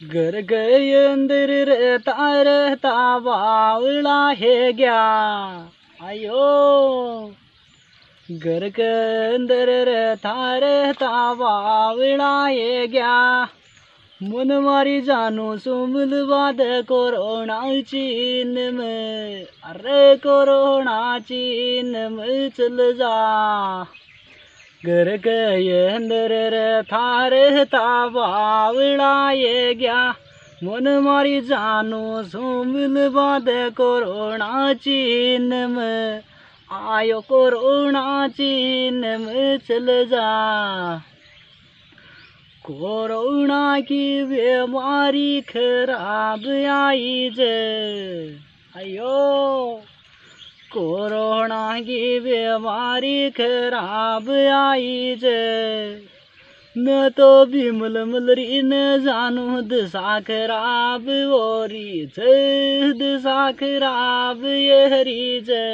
घर गए अंदर रहता रहता बावला है गया आयो घर के अंदर रहता रहता बावला है गया मन मारी जानो सुमल बाद कोरोना चीन में अरे कोरोना चीन में चल जा घर के अंदर रहता रहता बावला ये गया। मन मारी जानो सुमिल बाद कोरोना चीन में आयो कोरोना चीन में चल जा। कोरोना की बीमारी खराब आई जे। अयो। કોરોના કી બીમારી ખરાબ આઈ છે. મેં તો ભીમલ મલરીને જાનું દિશા ખરાબ ઓરી છે. દિશા ખરાબ એ હરી છે.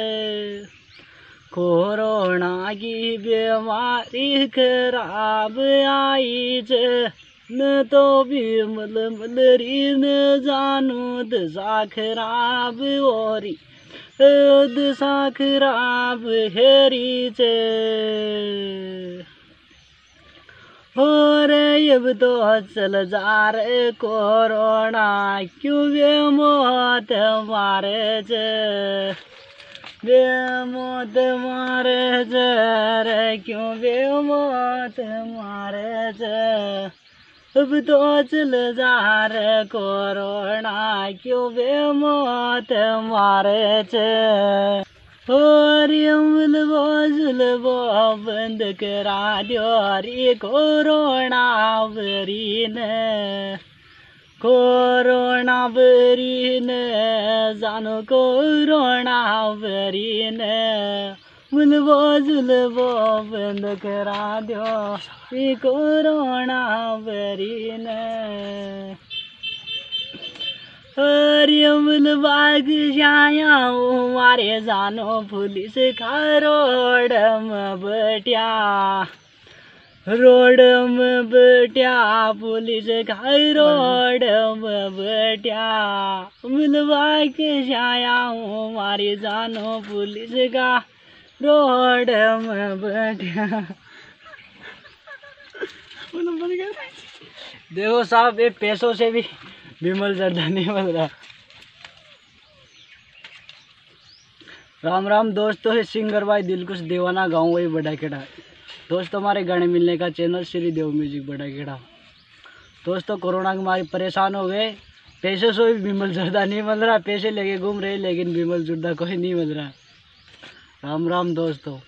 કોરોના કી બીમારી ખરાબ આઈ છે. ને તો બી મલ મલરીને જાનું દિશા ખરાબ ઓરી दशा खराब हेरी जे और अब तो चल जा रे कोरोना क्यों वे मौत मारे जे वे मौत मारे जे रे क्यों वे मौत मारे जे બધા કોરોના ક્યુ બે મોત મારે છે હરિયમ ઝુલવો ઝુલવો બંધ કરા દ્યો રે કોરોના વરીને કોરોના વરીને જાનો કોરોના વરીને बरीन जुलबो बंद करा रे कोरोना बरीन हरियमल बाग जाया मारे जानो पुलिस का रोडम बट्या। रोडम बट्या, पुलिस का रोड रोडम बट्या। मिलवाग जाया मारे जानो पुलिस का। रोडम बट्या देखो साहब, ये पैसों से भी विमल जर्दा नहीं बन रहा। राम राम दोस्तों है सिंगर भाई दिल कुछ दीवाना गाँव वही बड़ा खेड़ा दोस्तों, हमारे गाने मिलने का चैनल श्री देव म्यूज़िक बड़ा खेड़ा दोस्तों, कोरोना के मारे परेशान हो गए। पैसे से भी विमल जर्दा नहीं मिल रहा। पैसे लेके घूम रहे, लेकिन विमल जर्दा कोई नहीं मिल रहा। राम राम दोस्तों।